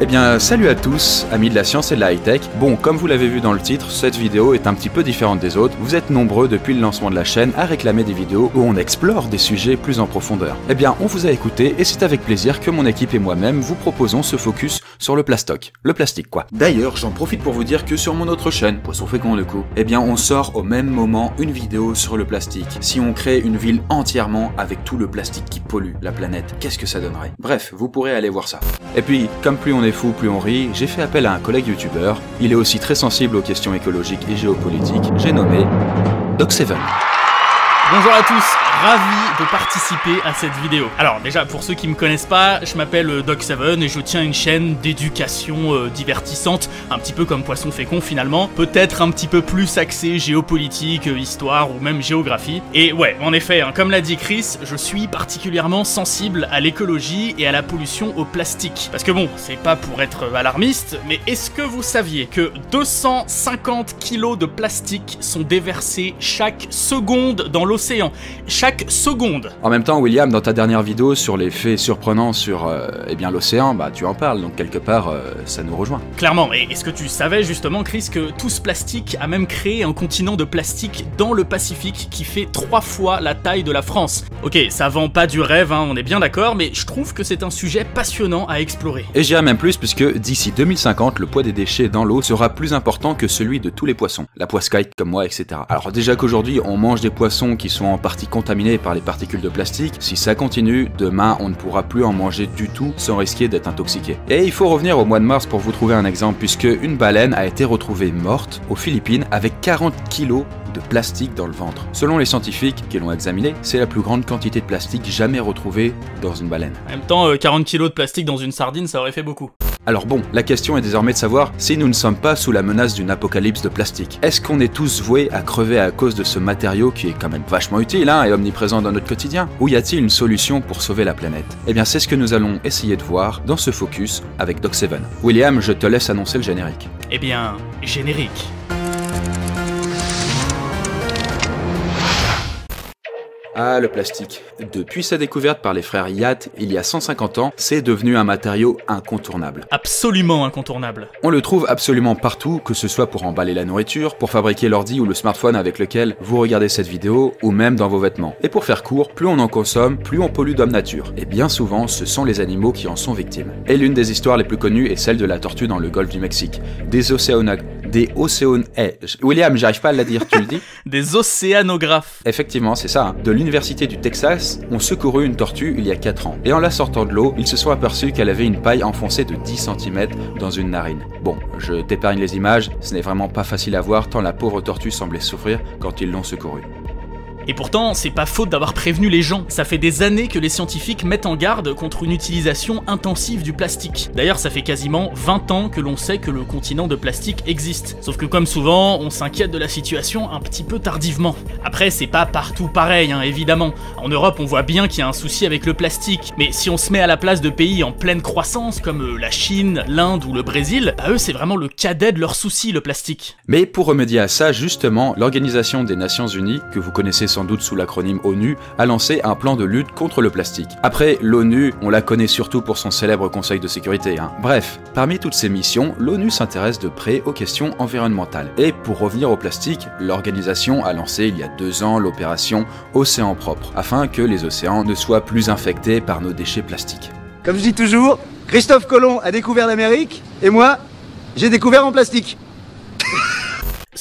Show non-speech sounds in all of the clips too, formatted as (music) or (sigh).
Eh bien, salut à tous, amis de la science et de la high-tech. Bon, comme vous l'avez vu dans le titre, cette vidéo est un petit peu différente des autres. Vous êtes nombreux depuis le lancement de la chaîne à réclamer des vidéos où on explore des sujets plus en profondeur. Eh bien, on vous a écouté et c'est avec plaisir que mon équipe et moi-même vous proposons ce focus sur le plastoc. Le plastique, quoi. D'ailleurs, j'en profite pour vous dire que sur mon autre chaîne, Poisson Fécond le coup, eh bien, on sort au même moment une vidéo sur le plastique. Si on crée une ville entièrement avec tout le plastique qui pollue la planète, qu'est-ce que ça donnerait? Bref, vous pourrez aller voir ça. Et puis, comme plus on est fou, plus on rit, j'ai fait appel à un collègue youtubeur. Il est aussi très sensible aux questions écologiques et géopolitiques. J'ai nommé Doc7. Bonjour à tous, ravi de participer à cette vidéo. Alors déjà, pour ceux qui me connaissent pas, je m'appelle euh, Doc7 et je tiens une chaîne d'éducation euh, divertissante, un petit peu comme Poisson Fécond finalement, peut-être un petit peu plus axé géopolitique, euh, histoire ou même géographie. Et ouais, en effet, hein, comme l'a dit Chris, je suis particulièrement sensible à l'écologie et à la pollution au plastique. Parce que bon, c'est pas pour être alarmiste, mais est-ce que vous saviez que 250 kilos de plastique sont déversés chaque seconde dans l'eau chaque seconde. En même temps, William, dans ta dernière vidéo sur les faits surprenants sur euh, eh bien l'océan, bah tu en parles, donc quelque part euh, ça nous rejoint. Clairement, et est-ce que tu savais justement, Chris, que tout ce plastique a même créé un continent de plastique dans le Pacifique qui fait trois fois la taille de la France? Ok, ça vend pas du rêve, hein, on est bien d'accord, mais je trouve que c'est un sujet passionnant à explorer. Et j'irai même plus puisque d'ici 2050, le poids des déchets dans l'eau sera plus important que celui de tous les poissons, la poiscaille comme moi, etc. Alors déjà qu'aujourd'hui on mange des poissons qui sont en partie contaminés par les particules de plastique, si ça continue, demain on ne pourra plus en manger du tout sans risquer d'être intoxiqué. Et il faut revenir au mois de mars pour vous trouver un exemple, puisque une baleine a été retrouvée morte aux Philippines avec 40 kilos de plastique dans le ventre. Selon les scientifiques qui l'ont examiné, c'est la plus grande quantité de plastique jamais retrouvée dans une baleine. En même temps, 40 euh, kilos de plastique dans une sardine, ça aurait fait beaucoup. Alors bon, la question est désormais de savoir si nous ne sommes pas sous la menace d'une apocalypse de plastique. Est-ce qu'on est tous voués à crever à cause de ce matériau qui est quand même vachement utile hein, et omniprésent dans notre quotidien? Ou y a-t-il une solution pour sauver la planète? Eh bien c'est ce que nous allons essayer de voir dans ce focus avec Doc7. William, je te laisse annoncer le générique. Eh bien, générique. Ah, le plastique. Depuis sa découverte par les frères Yacht il y a 150 ans, c'est devenu un matériau incontournable. Absolument incontournable. On le trouve absolument partout, que ce soit pour emballer la nourriture, pour fabriquer l'ordi ou le smartphone avec lequel vous regardez cette vidéo, ou même dans vos vêtements. Et pour faire court, plus on en consomme, plus on pollue d'homme nature. Et bien souvent, ce sont les animaux qui en sont victimes. Et l'une des histoires les plus connues est celle de la tortue dans le golfe du Mexique. Des océanographes... Des océan... Eh, William, j'arrive pas à la dire, tu le dis (laughs) Des océanographes. Effectivement, c'est ça. De l'université du Texas ont secouru une tortue il y a 4 ans. Et en la sortant de l'eau, ils se sont aperçus qu'elle avait une paille enfoncée de 10 cm dans une narine. Bon, je t'épargne les images, ce n'est vraiment pas facile à voir tant la pauvre tortue semblait souffrir quand ils l'ont secourue. Et pourtant, c'est pas faute d'avoir prévenu les gens. Ça fait des années que les scientifiques mettent en garde contre une utilisation intensive du plastique. D'ailleurs, ça fait quasiment 20 ans que l'on sait que le continent de plastique existe. Sauf que comme souvent, on s'inquiète de la situation un petit peu tardivement. Après, c'est pas partout pareil, hein, évidemment. En Europe, on voit bien qu'il y a un souci avec le plastique. Mais si on se met à la place de pays en pleine croissance, comme euh, la Chine, l'Inde ou le Brésil, bah eux, c'est vraiment le cadet de leur souci, le plastique. Mais pour remédier à ça, justement, l'Organisation des Nations Unies, que vous connaissez sans doute sous l'acronyme ONU, a lancé un plan de lutte contre le plastique. Après, l'ONU, on la connaît surtout pour son célèbre Conseil de sécurité. Hein. Bref, parmi toutes ces missions, l'ONU s'intéresse de près aux questions environnementales. Et pour revenir au plastique, l'organisation a lancé il y a deux ans l'opération Océan propre, afin que les océans ne soient plus infectés par nos déchets plastiques. Comme je dis toujours, Christophe Colomb a découvert l'Amérique, et moi, j'ai découvert en plastique.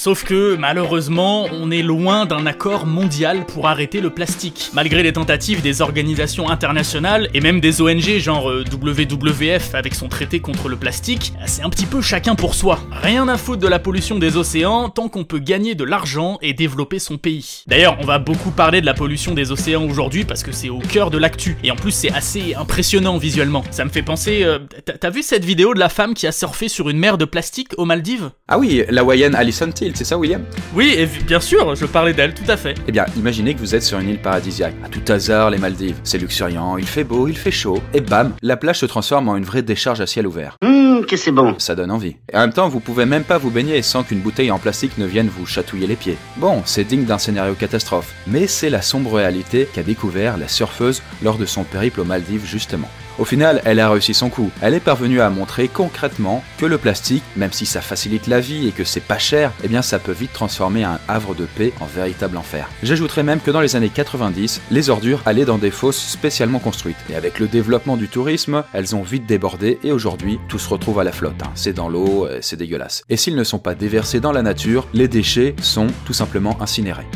Sauf que, malheureusement, on est loin d'un accord mondial pour arrêter le plastique. Malgré les tentatives des organisations internationales, et même des ONG genre euh, WWF avec son traité contre le plastique, c'est un petit peu chacun pour soi. Rien à foutre de la pollution des océans tant qu'on peut gagner de l'argent et développer son pays. D'ailleurs, on va beaucoup parler de la pollution des océans aujourd'hui parce que c'est au cœur de l'actu. Et en plus, c'est assez impressionnant visuellement. Ça me fait penser... Euh, t'as vu cette vidéo de la femme qui a surfé sur une mer de plastique aux Maldives? Ah oui, la Wayenne Alison Till c'est ça William? Oui, et bien sûr, je parlais d'elle, tout à fait. Eh bien, imaginez que vous êtes sur une île paradisiaque. À tout hasard, les Maldives. C'est luxuriant, il fait beau, il fait chaud. Et bam, la plage se transforme en une vraie décharge à ciel ouvert. Hum, que c'est bon. Ça donne envie. Et en même temps, vous pouvez même pas vous baigner sans qu'une bouteille en plastique ne vienne vous chatouiller les pieds. Bon, c'est digne d'un scénario catastrophe. Mais c'est la sombre réalité qu'a découvert la surfeuse lors de son périple aux Maldives justement. Au final, elle a réussi son coup. Elle est parvenue à montrer concrètement que le plastique, même si ça facilite la vie et que c'est pas cher, eh bien ça peut vite transformer un havre de paix en véritable enfer. J'ajouterais même que dans les années 90, les ordures allaient dans des fosses spécialement construites. Et avec le développement du tourisme, elles ont vite débordé et aujourd'hui, tout se retrouve la flotte. Hein. C'est dans l'eau, euh, c'est dégueulasse. Et s'ils ne sont pas déversés dans la nature, les déchets sont tout simplement incinérés.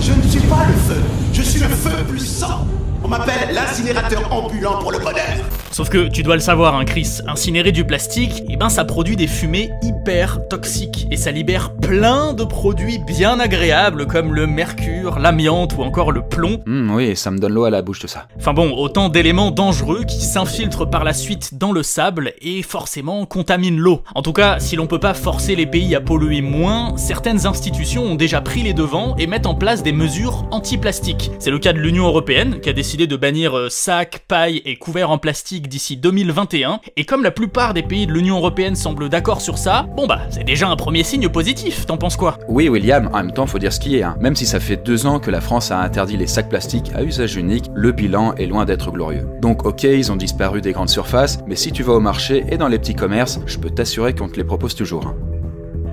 Je ne suis pas le feu, je suis le feu puissant. On m'appelle l'incinérateur ambulant pour le bonheur. Sauf que tu dois le savoir, hein, Chris, incinérer du plastique, eh ben ça produit des fumées hyper toxiques et ça libère plein de produits bien agréables comme le mercure, l'amiante ou encore le plomb. Hum, oui, ça me donne l'eau à la bouche tout ça. Enfin bon, autant d'éléments dangereux qui s'infiltrent par la suite dans le sable et forcément contaminent l'eau. En tout cas, si l'on peut pas forcer les pays à polluer moins, certaines institutions ont déjà pris les devants et mettent en place des mesures anti-plastique. C'est le cas de l'Union Européenne qui a décidé de bannir euh, sacs, pailles et couverts en plastique d'ici 2021, et comme la plupart des pays de l'Union Européenne semblent d'accord sur ça, bon bah c'est déjà un premier signe positif, t'en penses quoi? Oui William, en même temps faut dire ce qui est, hein. même si ça fait deux ans que la France a interdit les sacs plastiques à usage unique, le bilan est loin d'être glorieux. Donc ok, ils ont disparu des grandes surfaces, mais si tu vas au marché et dans les petits commerces, je peux t'assurer qu'on te les propose toujours. Hein.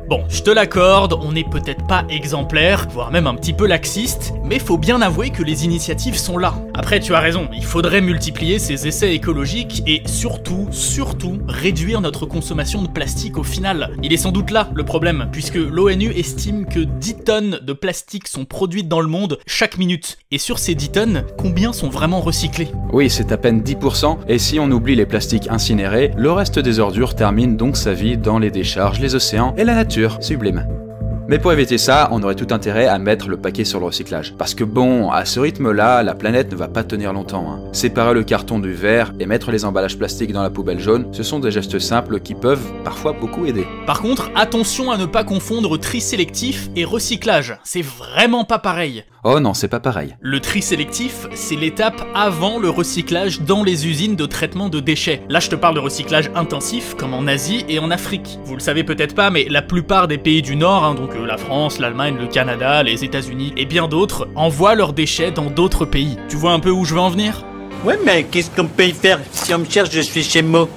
Bon, je te l'accorde, on n'est peut-être pas exemplaire, voire même un petit peu laxiste, mais faut bien avouer que les initiatives sont là. Après, tu as raison, il faudrait multiplier ces essais écologiques et surtout, surtout, réduire notre consommation de plastique au final. Il est sans doute là le problème, puisque l'ONU estime que 10 tonnes de plastique sont produites dans le monde chaque minute. Et sur ces 10 tonnes, combien sont vraiment recyclés Oui, c'est à peine 10%, et si on oublie les plastiques incinérés, le reste des ordures termine donc sa vie dans les décharges, les océans et la nature sublime. Mais pour éviter ça, on aurait tout intérêt à mettre le paquet sur le recyclage. Parce que bon, à ce rythme-là, la planète ne va pas tenir longtemps. Hein. Séparer le carton du verre et mettre les emballages plastiques dans la poubelle jaune, ce sont des gestes simples qui peuvent parfois beaucoup aider. Par contre, attention à ne pas confondre tri sélectif et recyclage. C'est vraiment pas pareil. Oh non, c'est pas pareil. Le tri sélectif, c'est l'étape avant le recyclage dans les usines de traitement de déchets. Là, je te parle de recyclage intensif, comme en Asie et en Afrique. Vous le savez peut-être pas, mais la plupart des pays du Nord, hein, donc la France, l'Allemagne, le Canada, les États-Unis et bien d'autres, envoient leurs déchets dans d'autres pays. Tu vois un peu où je veux en venir? Ouais, mais qu'est-ce qu'on peut y faire? Si on me cherche, je suis chez moi.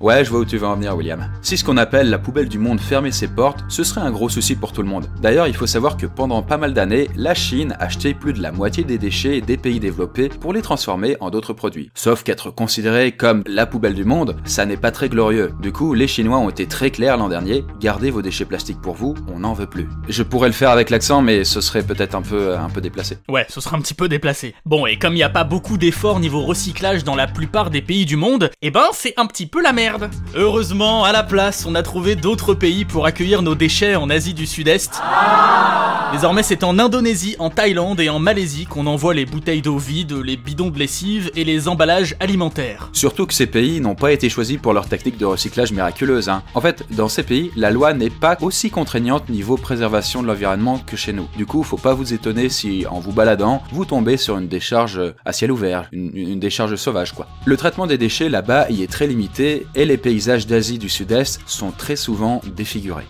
Ouais, je vois où tu veux en venir, William. Si ce qu'on appelle la poubelle du monde fermait ses portes, ce serait un gros souci pour tout le monde. D'ailleurs, il faut savoir que pendant pas mal d'années, la Chine achetait plus de la moitié des déchets des pays développés pour les transformer en d'autres produits. Sauf qu'être considéré comme la poubelle du monde, ça n'est pas très glorieux. Du coup, les Chinois ont été très clairs l'an dernier, gardez vos déchets plastiques pour vous, on n'en veut plus. Je pourrais le faire avec l'accent, mais ce serait peut-être un peu, un peu déplacé. Ouais, ce sera un petit peu déplacé. Bon, et comme il n'y a pas beaucoup d'efforts niveau recyclage dans la plupart des pays du monde, eh ben c'est un petit peu la merde. Heureusement, à la place, on a trouvé d'autres pays pour accueillir nos déchets en Asie du Sud-Est. Désormais, c'est en Indonésie, en Thaïlande et en Malaisie qu'on envoie les bouteilles d'eau vides, les bidons de lessive et les emballages alimentaires. Surtout que ces pays n'ont pas été choisis pour leur technique de recyclage miraculeuse. Hein. En fait, dans ces pays, la loi n'est pas aussi contraignante niveau préservation de l'environnement que chez nous. Du coup, faut pas vous étonner si, en vous baladant, vous tombez sur une décharge à ciel ouvert, une, une décharge sauvage quoi. Le traitement des déchets là-bas y est très limité et les paysages d'Asie du Sud-Est sont très souvent défigurés.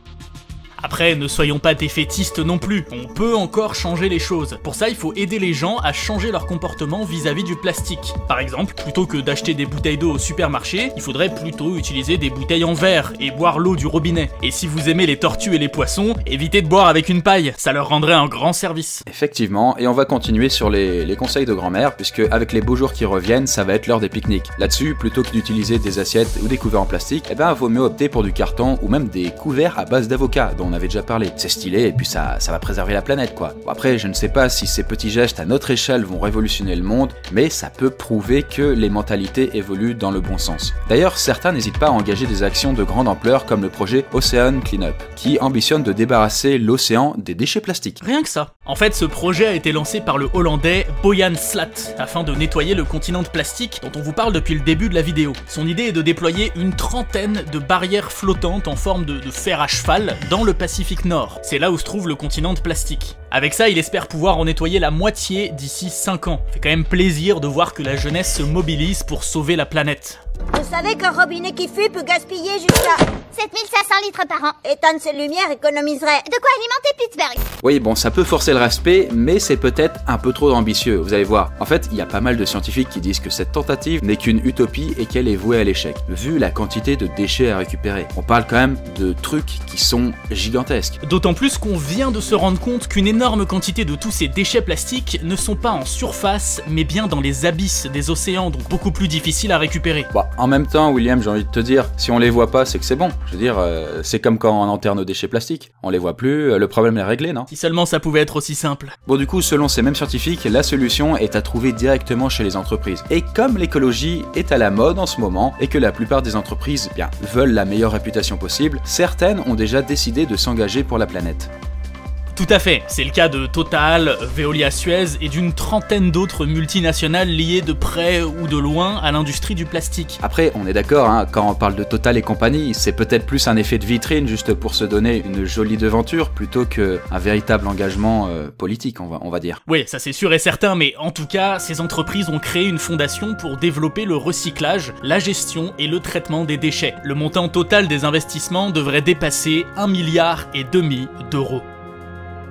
Après, ne soyons pas défaitistes non plus, on peut encore changer les choses. Pour ça, il faut aider les gens à changer leur comportement vis-à-vis du plastique. Par exemple, plutôt que d'acheter des bouteilles d'eau au supermarché, il faudrait plutôt utiliser des bouteilles en verre et boire l'eau du robinet. Et si vous aimez les tortues et les poissons, évitez de boire avec une paille, ça leur rendrait un grand service. Effectivement, et on va continuer sur les, conseils de grand-mère, puisque avec les beaux jours qui reviennent, ça va être l'heure des pique-niques. Là-dessus, plutôt que d'utiliser des assiettes ou des couverts en plastique, eh ben, vaut mieux opter pour du carton ou même des couverts à base d'avocat, on avait déjà parlé. C'est stylé et puis ça, va préserver la planète quoi. Après, je ne sais pas si ces petits gestes à notre échelle vont révolutionner le monde, mais ça peut prouver que les mentalités évoluent dans le bon sens. D'ailleurs, certains n'hésitent pas à engager des actions de grande ampleur comme le projet Ocean Cleanup, qui ambitionne de débarrasser l'océan des déchets plastiques. Rien que ça. En fait, ce projet a été lancé par le Hollandais Boyan Slat, afin de nettoyer le continent de plastique dont on vous parle depuis le début de la vidéo. Son idée est de déployer une trentaine de barrières flottantes en forme de, de fer à cheval dans le Pacifique Nord. C'est là où se trouve le continent de plastique. Avec ça, il espère pouvoir en nettoyer la moitié d'ici 5 ans. Fait quand même plaisir de voir que la jeunesse se mobilise pour sauver la planète. Vous savez qu'un robinet qui fuit peut gaspiller jusqu'à 7500 litres par an. éteindre ses lumières économiserait. De quoi alimenter Pittsburgh. Oui, bon, ça peut forcer le respect, mais c'est peut-être un peu trop ambitieux, vous allez voir. En fait, il y a pas mal de scientifiques qui disent que cette tentative n'est qu'une utopie et qu'elle est vouée à l'échec, vu la quantité de déchets à récupérer. On parle quand même de trucs qui sont gigantesques. D'autant plus qu'on vient de se rendre compte qu'une énorme quantité de tous ces déchets plastiques ne sont pas en surface, mais bien dans les abysses des océans, donc beaucoup plus difficiles à récupérer. Bon, en même temps, William, j'ai envie de te dire, si on les voit pas, c'est que c'est bon. Je veux dire, euh, c'est comme quand on enterre nos déchets plastiques. On les voit plus, euh, le problème est réglé, non? Si seulement ça pouvait être aussi simple. Bon, du coup, selon ces mêmes scientifiques, la solution est à trouver directement chez les entreprises. Et comme l'écologie est à la mode en ce moment et que la plupart des entreprises, eh bien, veulent la meilleure réputation possible, certaines ont déjà décidé de s'engager pour la planète. Tout à fait, c'est le cas de Total, Veolia Suez et d'une trentaine d'autres multinationales liées de près ou de loin à l'industrie du plastique. Après, on est d'accord, hein, quand on parle de Total et compagnie, c'est peut-être plus un effet de vitrine juste pour se donner une jolie devanture plutôt qu'un véritable engagement euh, politique, on va, on va dire. Oui, ça c'est sûr et certain, mais en tout cas, ces entreprises ont créé une fondation pour développer le recyclage, la gestion et le traitement des déchets. Le montant total des investissements devrait dépasser 1 milliard et demi d'euros.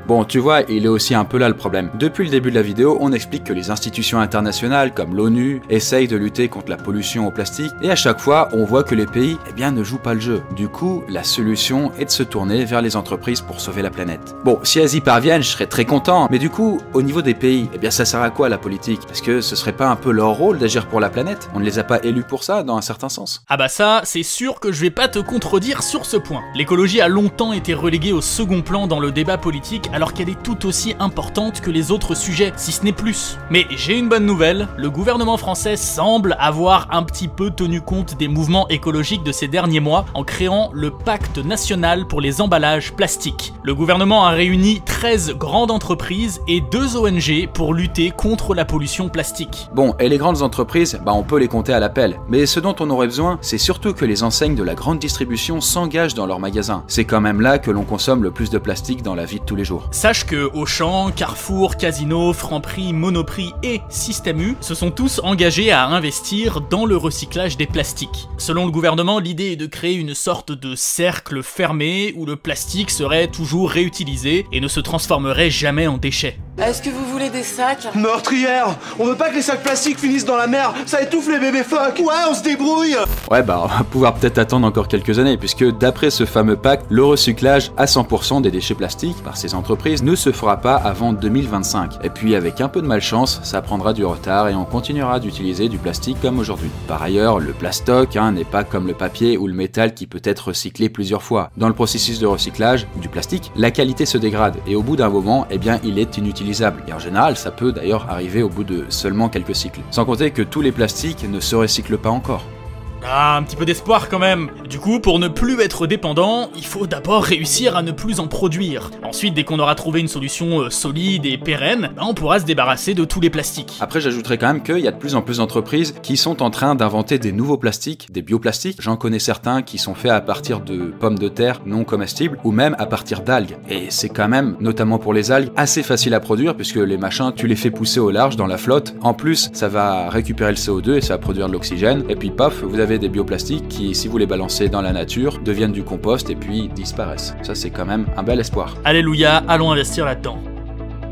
Bon, tu vois, il est aussi un peu là le problème. Depuis le début de la vidéo, on explique que les institutions internationales comme l'ONU essayent de lutter contre la pollution au plastique et à chaque fois, on voit que les pays, eh bien, ne jouent pas le jeu. Du coup, la solution est de se tourner vers les entreprises pour sauver la planète. Bon, si elles y parviennent, je serais très content, mais du coup, au niveau des pays, eh bien, ça sert à quoi la politique? Parce que ce serait pas un peu leur rôle d'agir pour la planète? On ne les a pas élus pour ça, dans un certain sens. Ah bah ça, c'est sûr que je vais pas te contredire sur ce point. L'écologie a longtemps été reléguée au second plan dans le débat politique alors qu'elle est tout aussi importante que les autres sujets, si ce n'est plus. Mais j'ai une bonne nouvelle, le gouvernement français semble avoir un petit peu tenu compte des mouvements écologiques de ces derniers mois en créant le pacte national pour les emballages plastiques. Le gouvernement a réuni 13 grandes entreprises et deux ONG pour lutter contre la pollution plastique. Bon, et les grandes entreprises, bah on peut les compter à l'appel. Mais ce dont on aurait besoin, c'est surtout que les enseignes de la grande distribution s'engagent dans leurs magasins. C'est quand même là que l'on consomme le plus de plastique dans la vie de tous les jours. Sache que Auchan, Carrefour, Casino, Franprix, Monoprix et Système U se sont tous engagés à investir dans le recyclage des plastiques. Selon le gouvernement, l'idée est de créer une sorte de cercle fermé où le plastique serait toujours réutilisé et ne se transformerait jamais en déchets. Est-ce que vous voulez des sacs? Meurtrière On veut pas que les sacs plastiques finissent dans la mer, ça étouffe les bébés phoques Ouais, on se débrouille Ouais, bah on va pouvoir peut-être attendre encore quelques années, puisque d'après ce fameux pacte, le recyclage à 100% des déchets plastiques par ces entreprises ne se fera pas avant 2025. Et puis avec un peu de malchance, ça prendra du retard et on continuera d'utiliser du plastique comme aujourd'hui. Par ailleurs, le plastoc hein, n'est pas comme le papier ou le métal qui peut être recyclé plusieurs fois. Dans le processus de recyclage du plastique, la qualité se dégrade et au bout d'un moment, eh bien, il est inutilisable. Et en général, ça peut d'ailleurs arriver au bout de seulement quelques cycles. Sans compter que tous les plastiques ne se recyclent pas encore. Ah, un petit peu d'espoir quand même. Du coup, pour ne plus être dépendant, il faut d'abord réussir à ne plus en produire. Ensuite, dès qu'on aura trouvé une solution euh, solide et pérenne, bah, on pourra se débarrasser de tous les plastiques. Après, j'ajouterais quand même qu'il y a de plus en plus d'entreprises qui sont en train d'inventer des nouveaux plastiques, des bioplastiques. J'en connais certains qui sont faits à partir de pommes de terre non comestibles ou même à partir d'algues. Et c'est quand même, notamment pour les algues, assez facile à produire puisque les machins, tu les fais pousser au large dans la flotte. En plus, ça va récupérer le CO2 et ça va produire de l'oxygène. Et puis, paf, vous avez des bioplastiques qui, si vous les balancez dans la nature, deviennent du compost et puis disparaissent. Ça, c'est quand même un bel espoir. Alléluia, allons investir là-dedans.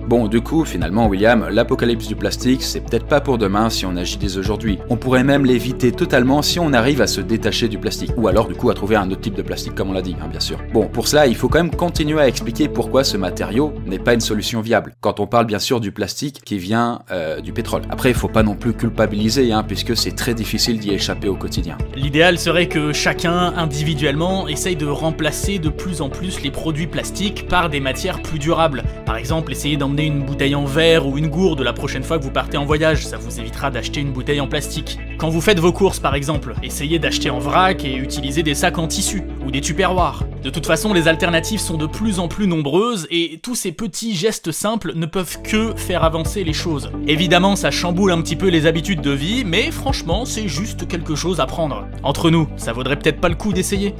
Bon, du coup, finalement, William, l'apocalypse du plastique, c'est peut-être pas pour demain si on agit dès aujourd'hui. On pourrait même l'éviter totalement si on arrive à se détacher du plastique. Ou alors, du coup, à trouver un autre type de plastique, comme on l'a dit, hein, bien sûr. Bon, pour cela, il faut quand même continuer à expliquer pourquoi ce matériau n'est pas une solution viable. Quand on parle, bien sûr, du plastique qui vient euh, du pétrole. Après, il faut pas non plus culpabiliser, hein, puisque c'est très difficile d'y échapper au quotidien. L'idéal serait que chacun, individuellement, essaye de remplacer de plus en plus les produits plastiques par des matières plus durables. Par exemple, essayer d'emmener une bouteille en verre ou une gourde la prochaine fois que vous partez en voyage, ça vous évitera d'acheter une bouteille en plastique. Quand vous faites vos courses par exemple, essayez d'acheter en vrac et utiliser des sacs en tissu ou des tupperwares. De toute façon, les alternatives sont de plus en plus nombreuses et tous ces petits gestes simples ne peuvent que faire avancer les choses. Évidemment, ça chamboule un petit peu les habitudes de vie, mais franchement, c'est juste quelque chose à prendre. Entre nous, ça vaudrait peut-être pas le coup d'essayer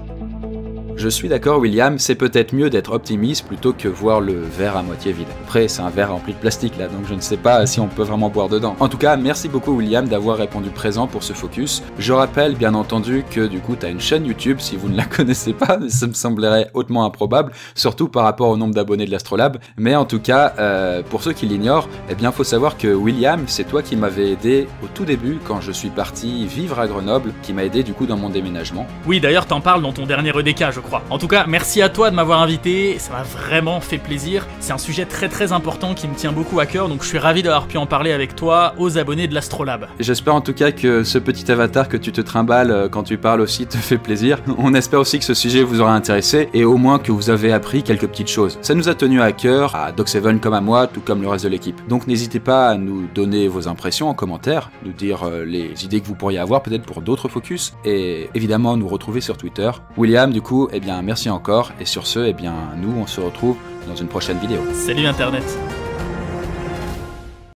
Je suis d'accord William, c'est peut-être mieux d'être optimiste plutôt que voir le verre à moitié vide. Après, c'est un verre rempli de plastique là, donc je ne sais pas si on peut vraiment boire dedans. En tout cas, merci beaucoup William d'avoir répondu présent pour ce focus. Je rappelle bien entendu que du coup, tu une chaîne YouTube si vous ne la (laughs) connaissez pas, ça me semblerait hautement improbable, surtout par rapport au nombre d'abonnés de l'Astrolabe. Mais en tout cas, euh, pour ceux qui l'ignorent, eh bien, faut savoir que William, c'est toi qui m'avais aidé au tout début quand je suis parti vivre à Grenoble, qui m'a aidé du coup dans mon déménagement. Oui, d'ailleurs, t'en parles dans ton dernier EDK, En tout cas, merci à toi de m'avoir invité, ça m'a vraiment fait plaisir. C'est un sujet très très important qui me tient beaucoup à cœur, donc je suis ravi d'avoir pu en parler avec toi, aux abonnés de l'Astrolabe. J'espère en tout cas que ce petit avatar que tu te trimbales euh, quand tu parles aussi te fait plaisir. On espère aussi que ce sujet vous aura intéressé et au moins que vous avez appris quelques petites choses. Ça nous a tenu à cœur, à Doc7 comme à moi, tout comme le reste de l'équipe. Donc n'hésitez pas à nous donner vos impressions en commentaire, nous dire euh, les idées que vous pourriez avoir peut-être pour d'autres focus et évidemment nous retrouver sur Twitter. William, du coup, eh bien merci encore et sur ce, eh bien nous on se retrouve dans une prochaine vidéo. Salut Internet